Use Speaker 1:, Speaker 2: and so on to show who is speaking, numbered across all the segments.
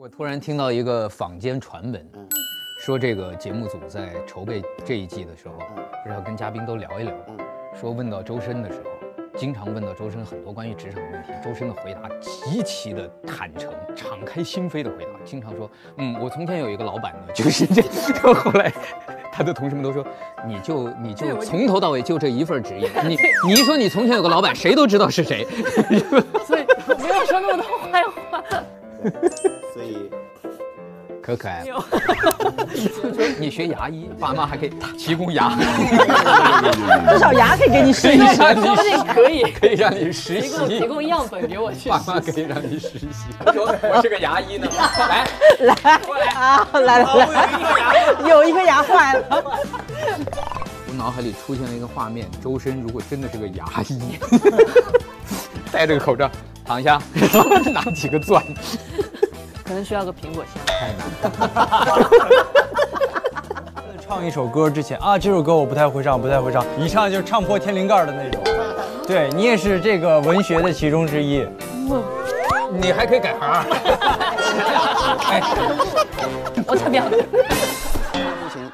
Speaker 1: 我突然听到一个坊间传闻，说这个节目组在筹备这一季的时候，不是要跟嘉宾都聊一聊。说问到周深的时候，经常问到周深很多关于职场的问题，周深的回答极其的坦诚、敞开心扉的回答，经常说，嗯，我从前有一个老板呢，就是这。后来他的同事们都说，你就你就从头到尾就这一份职业，你你一说你从前有个老板，谁都知道是谁。
Speaker 2: 所以不要说那么多坏话。
Speaker 3: 所以。
Speaker 1: 可可爱。了。你学牙医，爸妈还可以提供牙，
Speaker 2: 至少牙可以给你试一试，
Speaker 1: 说
Speaker 2: 不定可以
Speaker 1: 可以让你实
Speaker 2: 提供提
Speaker 1: 习。
Speaker 2: 供样本给我去
Speaker 1: 爸妈可以让你实习。我是个牙医呢，来，
Speaker 4: 来啊，来来来，有一颗牙。坏了。
Speaker 1: 我脑海里出现了一个画面：周深如果真的是个牙医，戴着个口罩躺下，然后拿几个钻，
Speaker 2: 可能需要个苹果箱。
Speaker 1: 太难了。
Speaker 5: 唱一首歌之前啊，这首歌我不太会唱，不太会唱，一唱就是唱破天灵盖的那种。对你也是这个文学的其中之一。
Speaker 1: 你还可以改行。哎，
Speaker 2: 我才不要。
Speaker 3: 不 行，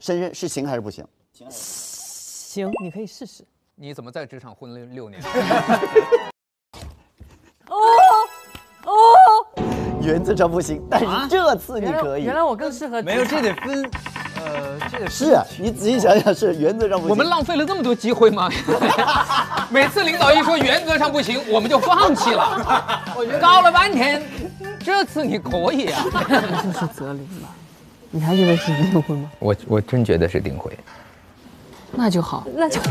Speaker 3: 深深是行还是不行？
Speaker 4: 行，你可以试试。
Speaker 1: 你怎么在职场混了六年？
Speaker 3: 原则上不行，但是这次你可以
Speaker 2: 原。来我更适合
Speaker 5: 没有，这得分，呃，这得
Speaker 3: 是啊你仔细想想，是原则上不行。
Speaker 1: 我们浪费了这么多机会吗？每次领导一说原则上不行，我们就放弃了。我觉得搞了半天，这次你可以啊。
Speaker 2: 就是泽林吧？你还觉得是离婚吗？
Speaker 1: 我我真觉得是丁辉。
Speaker 2: 那就好，那就好。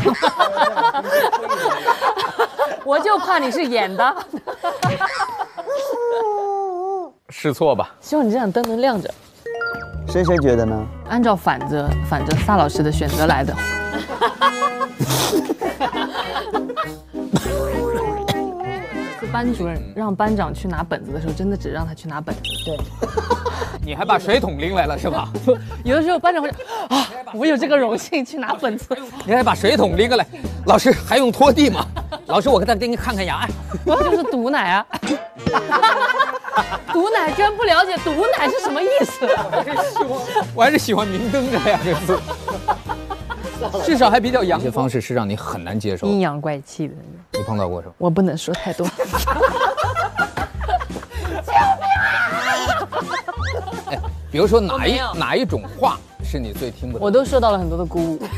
Speaker 2: 我就怕你是演的。
Speaker 1: 试错吧。
Speaker 2: 希望你这盏灯能亮着，
Speaker 3: 深深觉得呢？
Speaker 2: 按照反着反着萨老师的选择来的。班主任让班长去拿本子的时候，真的只让他去拿本子。对，
Speaker 1: 你还把水桶拎来了是吧？
Speaker 2: 有的时候班长会说啊，我有这个荣幸去拿本子，
Speaker 1: 你还把水桶拎过来，老师还用拖地吗？老师，我再给你看看牙。
Speaker 2: 我就是毒奶啊。毒奶居然不了解毒奶是什么意思？
Speaker 1: 我还是喜欢“明灯”这两个字，至少还比较阳。这些方式是让你很难接受。
Speaker 2: 阴阳怪气的人，
Speaker 1: 你碰到过什么？
Speaker 2: 我不能说太多。
Speaker 1: 救 命比如说哪一哪一种话是你最听不懂？
Speaker 2: 我都受到了很多的鼓舞。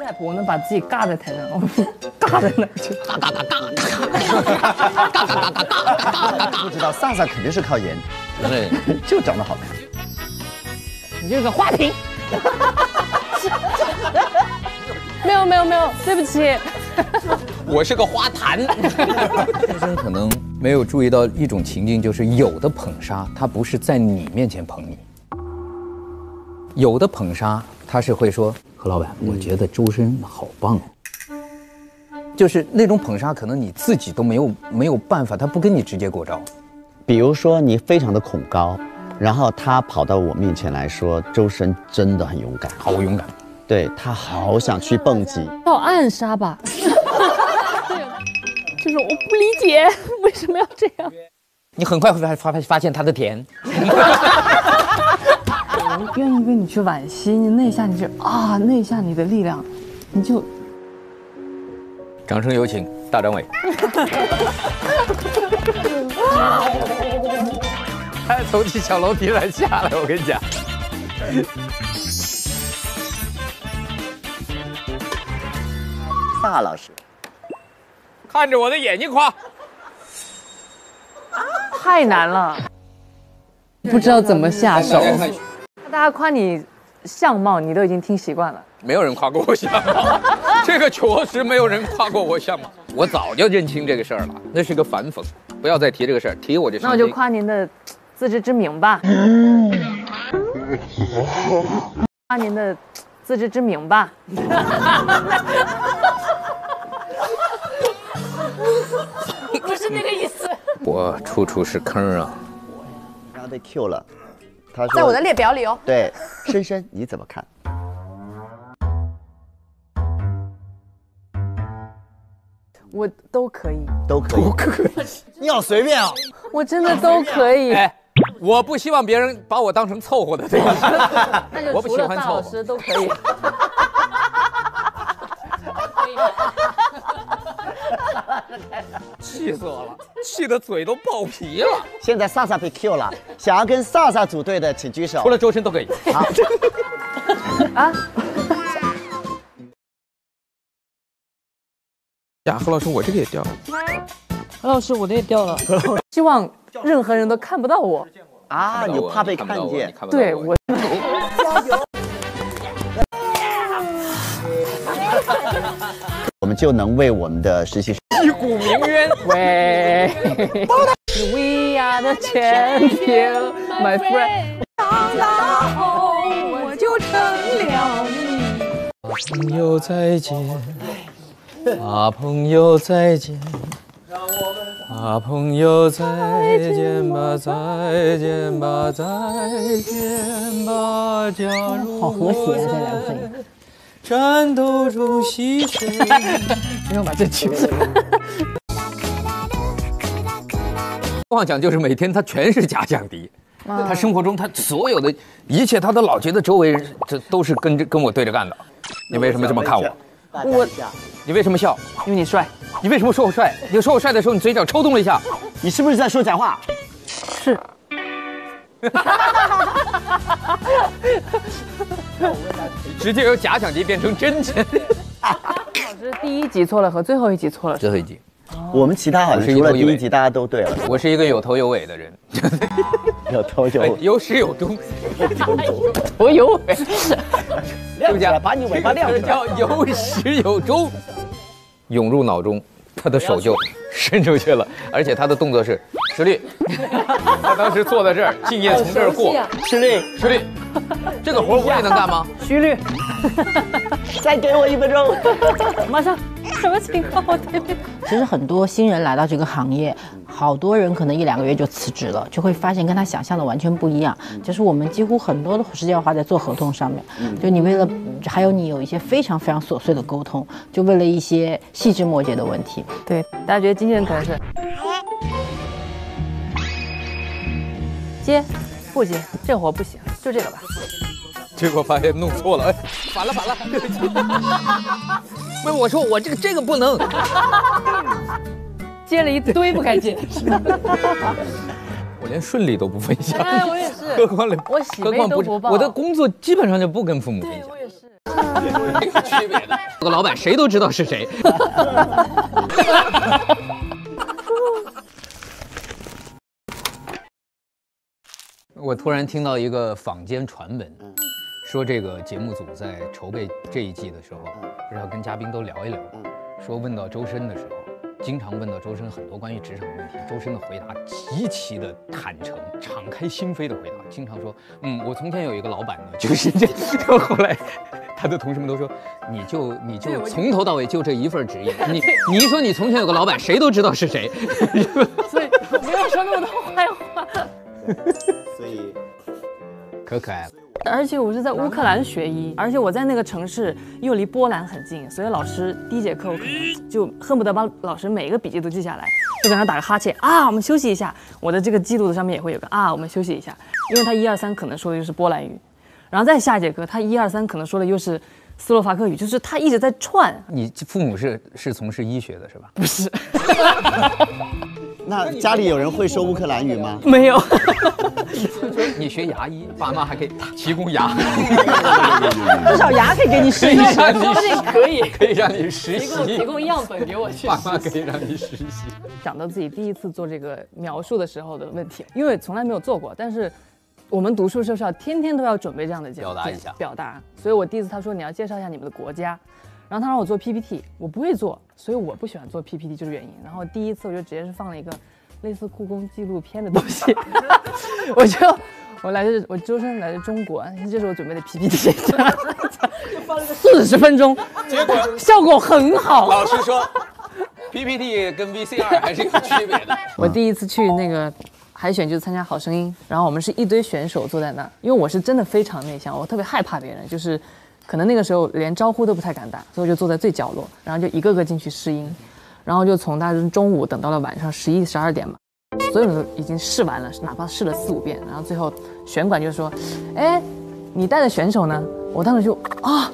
Speaker 2: 外婆能把自己尬在台上，我尬在那儿去。
Speaker 3: 不知道萨萨肯定是靠颜，
Speaker 1: 对，
Speaker 3: 就长得好看。
Speaker 2: 你就是个花瓶。没有没有没有，对不起。
Speaker 1: 我是个花坛。先生可能没有注意到一种情境，就是有的捧杀他不是在你面前捧你，有的捧杀他是会说何老板，我觉得周深好棒哦。就是那种捧杀，可能你自己都没有没有办法，他不跟你直接过招。
Speaker 3: 比如说你非常的恐高，然后他跑到我面前来说，周深真的很勇敢，
Speaker 1: 好勇敢，
Speaker 3: 对他好想去蹦极。
Speaker 2: 要暗杀吧？就是我不理解 为什么要这样。
Speaker 1: 你很快会发发发现他的甜。
Speaker 2: 我 愿意为你去惋惜，你那一下你就啊，那一下你的力量，你就
Speaker 1: 掌声有请大张伟。他从这小楼梯上下来，我跟你讲。
Speaker 3: 萨老师，
Speaker 1: 看着我的眼睛夸，
Speaker 2: 太难了，不知道怎么下手。大家夸你相貌，你都已经听习惯了。
Speaker 1: 没有人夸过我相貌，这个确实没有人夸过我相貌。我早就认清这个事儿了，那是个反讽，不要再提这个事儿，提我就
Speaker 2: 那我就。夸您的自知之明吧。夸您的自知之明吧。那个意思。
Speaker 1: 我处处是坑啊！
Speaker 3: 刚刚被 Q 了，他说
Speaker 4: 在我的列表里哦。
Speaker 3: 对，深深你怎么看？
Speaker 2: 我都可以，
Speaker 3: 都可以。你好随便啊！
Speaker 2: 我真的都可以。
Speaker 1: 哎，我不希望别人把我当成凑合的对象，
Speaker 2: 那就
Speaker 1: 我不
Speaker 2: 除了大老
Speaker 1: 喜欢凑合。
Speaker 2: 师都可以。
Speaker 1: 气死我了，气得嘴都爆皮了。
Speaker 3: 现在萨萨被 Q 了，想要跟萨萨组队的请举手
Speaker 1: 除。了周深都可以。
Speaker 3: 好，
Speaker 6: 呀，何老师，我这个也掉了。
Speaker 4: 何老师，我的也掉了。
Speaker 2: 希望任何人都看不到我。
Speaker 3: 啊，你怕被看见？
Speaker 2: 对我，
Speaker 3: 我们就能为我们的实习生
Speaker 1: 击鼓鸣冤。
Speaker 2: 喂，We are the champion, my friend。长大后我就成了你。
Speaker 5: 朋友再见，啊朋友再见，啊朋友再见吧，再见吧，再见吧。假如
Speaker 4: 好和谐啊，这两个声音。
Speaker 5: 战斗中牺牲。
Speaker 2: 不用把这曲子。
Speaker 1: 妄想就是每天他全是假想敌，他生活中他所有的一切，他都老觉得周围人这都是跟着跟我对着干的。你为什么这么看我？
Speaker 3: 我
Speaker 1: 你为什么笑？
Speaker 2: 因为你帅。
Speaker 1: 你为什么说我帅？你说我帅的时候，你嘴角抽动了一下。
Speaker 3: 你是不是在说假话？
Speaker 2: 是。
Speaker 1: 直接由假想敌变成真钱。
Speaker 2: 老师第一集错了和最后一集错了。
Speaker 1: 最后一集，
Speaker 3: 我们其他好像除了第一集大家都对了，
Speaker 1: 我是一个有头有尾的人，
Speaker 3: 有头有尾。
Speaker 1: 有始有终，
Speaker 2: 有头有尾。
Speaker 3: 亮起来，把你尾巴亮
Speaker 1: 这
Speaker 3: 出来。
Speaker 1: 叫有始有终，涌入脑中，他的手就伸出去了，而且他的动作是实力。他当时坐在这儿，敬业从这儿过，
Speaker 3: 实力，
Speaker 1: 实力。这个活我也能干吗？
Speaker 2: 徐律，
Speaker 3: 再给我一分钟。
Speaker 2: 马上。什么情况？我对面。
Speaker 4: 其实很多新人来到这个行业，好多人可能一两个月就辞职了，就会发现跟他想象的完全不一样。就是我们几乎很多的时间要花在做合同上面，就你为了，还有你有一些非常非常琐碎的沟通，就为了一些细枝末节的问题。
Speaker 2: 对，大家觉得经纪人可能是接，不接，这活不行，就这个吧。
Speaker 1: 结果发现弄错了，哎，反了反了。对不起。不是我说我这个这个不能，
Speaker 2: 接了一堆不该接。
Speaker 1: 我连顺利都不分享，
Speaker 2: 哎，我也是。
Speaker 1: 何况
Speaker 2: 我喜
Speaker 1: 何况不是
Speaker 2: 悲都不报。
Speaker 1: 我的工作基本上就不跟父母分享。
Speaker 2: 我也是。
Speaker 1: 这个区别的，这个老板谁都知道是谁。我突然听到一个坊间传闻，说这个节目组在筹备这一季的时候，是要跟嘉宾都聊一聊，说问到周深的时候，经常问到周深很多关于职场问题，周深的回答极其的坦诚，敞开心扉的回答，经常说，嗯，我从前有一个老板呢，就是这，然 后后来。他的同事们都说，你就你就从头到尾就这一份职业，你你一说你从前有个老板，谁都知道是谁，
Speaker 2: 所以不要说那么多坏话。
Speaker 1: 可可爱了。
Speaker 2: 而且我是在乌克兰学医，而且我在那个城市又离波兰很近，所以老师第一节课我可能就恨不得把老师每一个笔记都记下来，就跟他打个哈欠啊，我们休息一下。我的这个记录的上面也会有个啊，我们休息一下，因为他一二三可能说的就是波兰语，然后再下一节课他一二三可能说的又是斯洛伐克语，就是他一直在串。
Speaker 1: 你父母是是从事医学的是吧？
Speaker 2: 不是，
Speaker 3: 那家里有人会说乌克兰语吗？
Speaker 2: 没有。
Speaker 1: 你学牙医，爸妈还可以提供牙，
Speaker 4: 至少牙可以给你试一试。
Speaker 1: 让你
Speaker 2: 说不定可以
Speaker 1: 可以让你实
Speaker 2: 提供提，供样本给我去
Speaker 1: 爸妈可以让你实习。
Speaker 2: 讲到自己第一次做这个描述的时候的问题，因为从来没有做过，但是我们读书就是要天天都要准备这样的简
Speaker 1: 表达一下
Speaker 2: 表达。所以我第一次他说你要介绍一下你们的国家，然后他让我做 PPT，我不会做，所以我不喜欢做 PPT 就是原因。然后第一次我就直接是放了一个类似故宫纪录片的东西，我就我来自我周深来自中国，这是我准备的 PPT，四十分钟，
Speaker 1: 结果
Speaker 2: 效果很好。
Speaker 1: 老师说，PPT 跟 VCR 还是有区别的。
Speaker 2: 我第一次去那个海选就是参加《好声音》，然后我们是一堆选手坐在那儿，因为我是真的非常内向，我特别害怕别人，就是可能那个时候连招呼都不太敢打，所以我就坐在最角落，然后就一个个进去试音。然后就从大概中午等到了晚上十一十二点吧，所有人都已经试完了，哪怕试了四五遍，然后最后选管就说，哎，你带的选手呢？我当时就啊。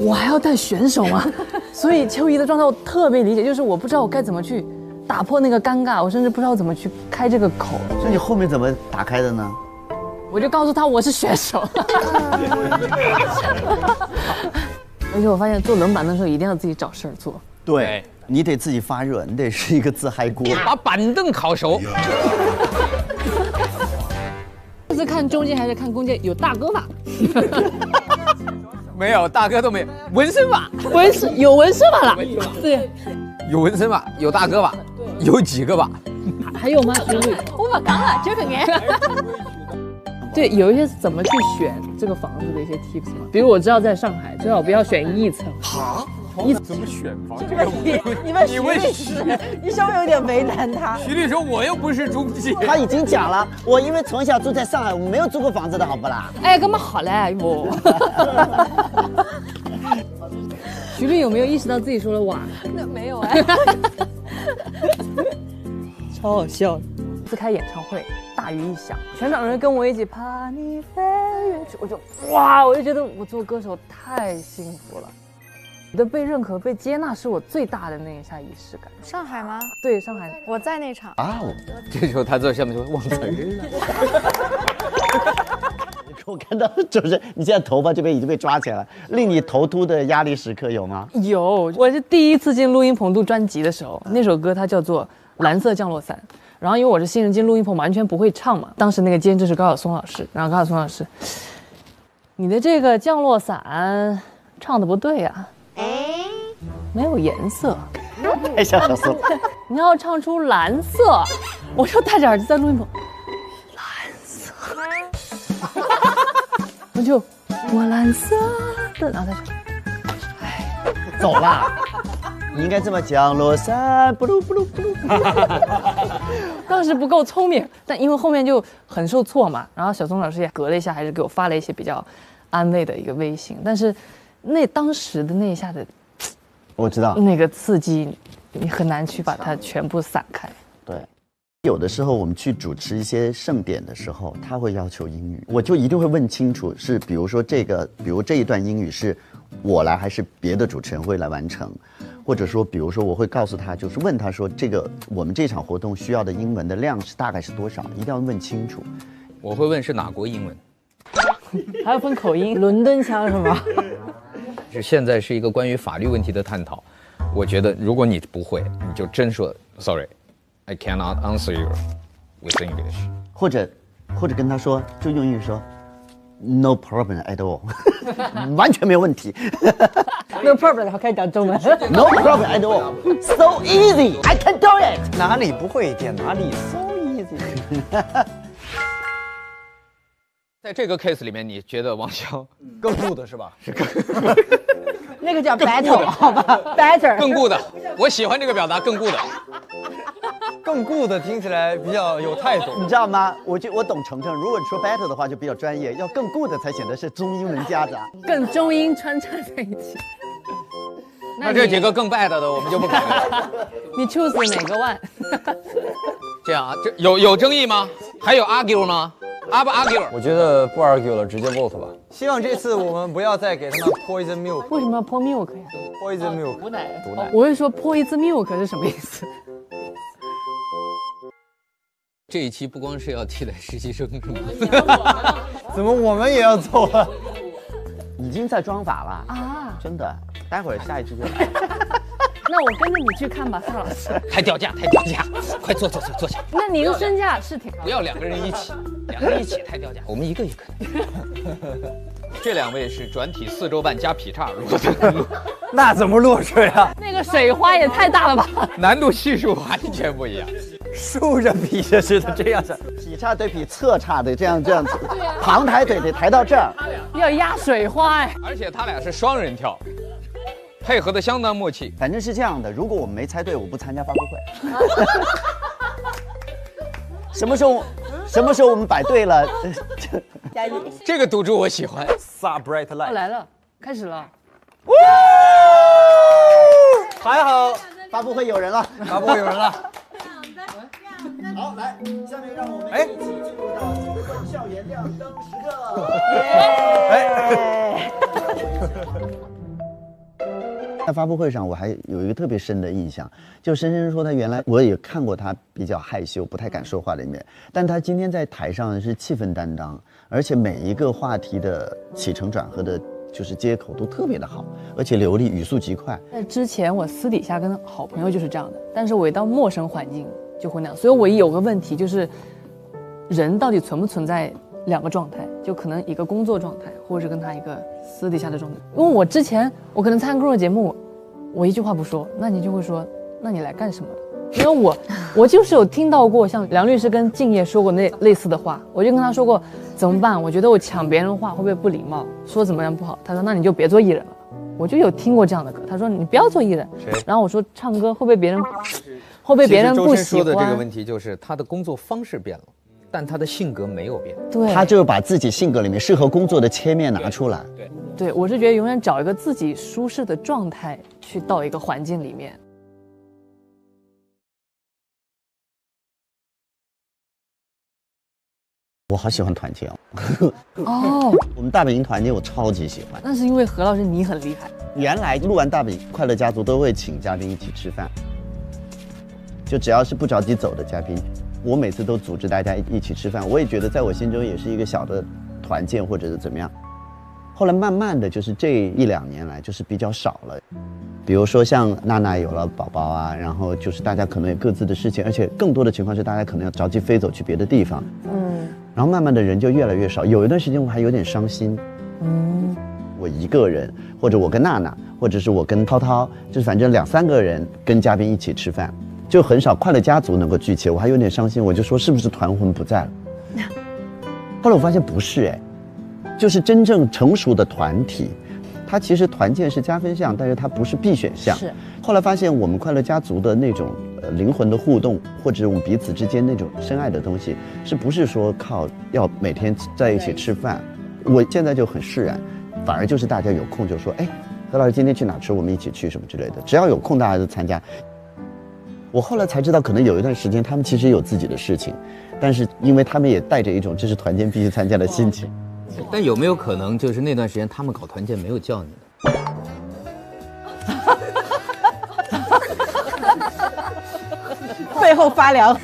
Speaker 2: 我还要带选手吗？所以秋怡的状态我特别理解，就是我不知道我该怎么去打破那个尴尬，我甚至不知道怎么去开这个口。
Speaker 3: 那你后面怎么打开的呢？
Speaker 2: 我就告诉他我是选手。而且我发现做冷板凳的时候一定要自己找事儿做。
Speaker 3: 对，你得自己发热，你得是一个自嗨锅。
Speaker 1: 把板凳烤熟。
Speaker 2: 这次看中间还是看弓箭？有大哥吧？
Speaker 1: 没有，大哥都没有纹身吧？
Speaker 2: 纹身有纹身吧啦？对，
Speaker 1: 有纹身吧？有大哥吧？有几个吧？
Speaker 2: 还有吗？
Speaker 6: 我把讲了，这个眼。
Speaker 2: 对，有一些怎么去选这个房子的一些 tips 吗？比如我知道在上海最好不要选一层。
Speaker 1: 好，一怎么选房？这个
Speaker 7: 你你们徐律师，你稍微有点为难他。
Speaker 1: 徐律师，我又不是中介。
Speaker 3: 他已经讲了，我因为从小住在上海，我没有租过房子的好不啦？
Speaker 2: 哎，哥们好嘞？不。徐律有没有意识到自己说了哇？
Speaker 6: 那没有哎。
Speaker 7: 超好笑。
Speaker 2: 自开演唱会，大雨一响，全场人跟我一起怕你飞远去，我就哇，我就觉得我做歌手太幸福了。你的被认可、被接纳是我最大的那一下仪式感。
Speaker 6: 上海吗？
Speaker 2: 对，上海，
Speaker 6: 我在那场。啊，我
Speaker 1: 这时候他坐下面就会忘词了。
Speaker 3: 我看到就是你现在头发这边已经被抓起来了，令你头秃的压力时刻有吗？
Speaker 2: 有，我是第一次进录音棚录专辑的时候，那首歌它叫做《蓝色降落伞》。然后因为我是新人进录音棚，完全不会唱嘛。当时那个监制是高晓松老师，然后高晓松老师，你的这个降落伞唱的不对呀，没有颜色。
Speaker 3: 哎，小小松，
Speaker 2: 你要唱出蓝色。我就戴着耳机在录音棚，蓝色，我就我蓝色的，然后他说，
Speaker 3: 哎，走了。你应该这么讲落伞，布鲁布鲁布鲁。
Speaker 2: 当时不够聪明，但因为后面就很受挫嘛，然后小松老师也隔了一下，还是给我发了一些比较安慰的一个微信。但是那当时的那一下的，
Speaker 3: 我知道
Speaker 2: 那个刺激，你很难去把它全部散开。
Speaker 3: 对，有的时候我们去主持一些盛典的时候，他会要求英语，我就一定会问清楚，是比如说这个，比如这一段英语是我来还是别的主持人会来完成。或者说，比如说，我会告诉他，就是问他说，这个我们这场活动需要的英文的量是大概是多少，一定要问清楚。
Speaker 1: 我会问是哪国英文，
Speaker 2: 还要分口音，
Speaker 7: 伦敦腔是吗？
Speaker 1: 是现在是一个关于法律问题的探讨。我觉得如果你不会，你就真说 Sorry，I cannot answer you with English。
Speaker 3: 或者，或者跟他说，就用英语说。No problem at all，完全没有问题。
Speaker 7: No problem，然后开始讲中文。
Speaker 3: No problem at all，so easy，I can do it。
Speaker 5: 哪里不会一点，哪里 so easy。
Speaker 1: 在这个 case 里面，你觉得王骁
Speaker 5: 更 good 是吧？
Speaker 1: 是更。
Speaker 7: 那个叫 better，好吧，better。
Speaker 1: 更 good，我喜欢这个表达，更 good。
Speaker 5: 更 good 听起来比较有态度，
Speaker 3: 你知道吗？我就我懂程程。如果你说 better 的话，就比较专业；要更 good 才显得是中英文夹杂，
Speaker 2: 更中英穿插在一起。
Speaker 1: 那这几个更 bad 的，我们就不考虑了。
Speaker 2: 你 choose 哪个 one？
Speaker 1: 这样啊，这有有争议吗？还有 argue 吗？阿不 argue？
Speaker 5: 我觉得不 argue 了，直接 vote 吧。希望这次我们不要再给他们 poison milk。
Speaker 2: 为什么要 po milk 呀
Speaker 5: ？poison milk，
Speaker 2: 毒奶。毒奶。我是说 poison milk 是什么意思？
Speaker 1: 这一期不光是要替代实习生是吗，
Speaker 5: 怎么我们也要走了？
Speaker 3: 已经在装法了啊！真的，待会儿下一期就来。
Speaker 2: 那我跟着你去看吧，蔡老师。
Speaker 1: 太掉价，太掉价！快坐坐坐坐下。
Speaker 2: 那您身价是挺高。
Speaker 1: 不要两个人一起，两个人一起太掉价。我们一个一个。这两位是转体四周半加劈叉 落水，
Speaker 5: 那怎么落水啊？
Speaker 2: 那个水花也太大了吧！
Speaker 1: 难度系数完全不一样。
Speaker 5: 竖着劈着似的，这样子，
Speaker 3: 劈叉得比侧叉得这样这样子，旁抬腿得抬到这儿，
Speaker 2: 要压水花哎！
Speaker 1: 而且他俩是双人跳，配合的相当默契。
Speaker 3: 反正是这样的，如果我们没猜对，我不参加发布会。什么时候？什么时候我们摆对了？
Speaker 1: 这个赌注我喜欢。
Speaker 5: Star Bright Light
Speaker 2: 来了，开始了。
Speaker 5: 还好
Speaker 3: 发布会有人了，
Speaker 5: 发布会有人了。
Speaker 3: 好，来，下面让我们
Speaker 5: 哎
Speaker 3: 一起进入到结婚校园亮灯时刻。
Speaker 5: 哎，
Speaker 3: 在发布会上，我还有一个特别深的印象，就深深说他原来我也看过他比较害羞、不太敢说话的一面，但他今天在台上是气氛担当，而且每一个话题的起承转合的，就是接口都特别的好，而且流利，语速极快。
Speaker 2: 在之前我私底下跟好朋友就是这样的，但是我一到陌生环境就会那样，所以我有个问题就是，人到底存不存在两个状态？就可能一个工作状态，或者是跟他一个私底下的状态。因为我之前我可能参加工作节目，我一句话不说，那你就会说，那你来干什么的？因为我 我就是有听到过像梁律师跟敬业说过那类似的话，我就跟他说过怎么办？我觉得我抢别人话会不会不礼貌？说怎么样不好？他说那你就别做艺人了。我就有听过这样的歌，他说你不要做艺人。
Speaker 5: 谁
Speaker 2: 然后我说唱歌会不会别人会被别人不喜欢
Speaker 1: 说的这个问？题就是他的工作方式变了，但他的性格没有变。
Speaker 2: 对，
Speaker 3: 他就是把自己性格里面适合工作的切面拿出来。
Speaker 2: 对对我是觉得永远找一个自己舒适的状态去到一个环境里面。
Speaker 3: 我好喜欢团建哦，
Speaker 2: 哦，
Speaker 3: 我们大本营团建我超级喜欢。
Speaker 2: 那是因为何老师你很厉害。
Speaker 3: 原来录完大本营快乐家族都会请嘉宾一起吃饭，就只要是不着急走的嘉宾，我每次都组织大家一起吃饭。我也觉得在我心中也是一个小的团建或者是怎么样。后来慢慢的就是这一两年来就是比较少了，比如说像娜娜有了宝宝啊，然后就是大家可能有各自的事情，而且更多的情况是大家可能要着急飞走去别的地方，
Speaker 2: 嗯
Speaker 3: 然后慢慢的人就越来越少。有一段时间我还有点伤心，
Speaker 2: 嗯，
Speaker 3: 我一个人，或者我跟娜娜，或者是我跟涛涛，就是反正两三个人跟嘉宾一起吃饭，就很少快乐家族能够聚齐。我还有点伤心，我就说是不是团魂不在了？后来我发现不是哎，就是真正成熟的团体，它其实团建是加分项，但是它不是必选项。
Speaker 4: 是。
Speaker 3: 后来发现我们快乐家族的那种呃灵魂的互动，或者我们彼此之间那种深爱的东西，是不是说靠要每天在一起吃饭？我现在就很释然，反而就是大家有空就说，哎，何老师今天去哪吃，我们一起去什么之类的。只要有空，大家都参加。我后来才知道，可能有一段时间他们其实有自己的事情，但是因为他们也带着一种这是团建必须参加的心情。
Speaker 1: 但有没有可能就是那段时间他们搞团建没有叫你呢？
Speaker 7: 背后发凉。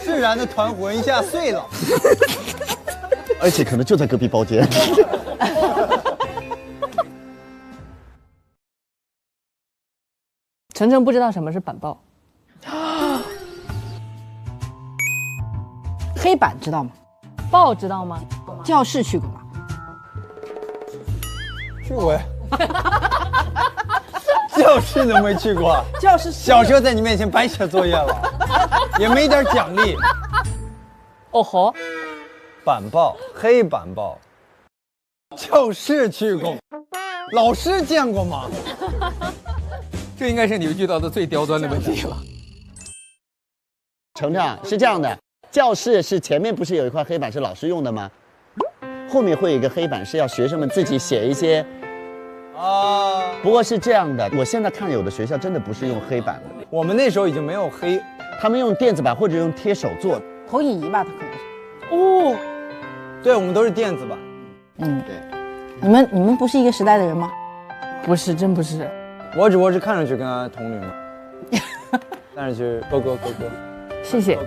Speaker 5: 自然的团魂一下碎了。
Speaker 3: 而且可能就在隔壁包间。
Speaker 2: 晨晨不知道什么是板报，
Speaker 4: 黑板知道吗？
Speaker 2: 报知道吗？
Speaker 4: 教室去过吗？
Speaker 5: 去过呀。教室都没去过？
Speaker 7: 教室
Speaker 5: 小时候在你面前白写作业了，也没点奖励。
Speaker 2: 哦吼，
Speaker 5: 板报，黑板报。教室去过，老师见过吗？
Speaker 1: 这应该是你们遇到的最刁钻的问题了。
Speaker 3: 程程是这样的，教室是前面不是有一块黑板是老师用的吗？后面会有一个黑板是要学生们自己写一些。
Speaker 5: 啊，
Speaker 3: 不过是这样的，我现在看有的学校真的不是用黑板了，
Speaker 5: 我们那时候已经没有黑，
Speaker 3: 他们用电子版或者用贴手做。
Speaker 4: 投影仪吧，它可能是。
Speaker 2: 哦，
Speaker 5: 对我们都是电子版。
Speaker 4: 嗯，对。你们你们不是一个时代的人吗？
Speaker 2: 不是，真不是。
Speaker 5: 我只不过是看上去跟他同龄嘛，但是就是哥哥哥哥。
Speaker 2: 谢谢。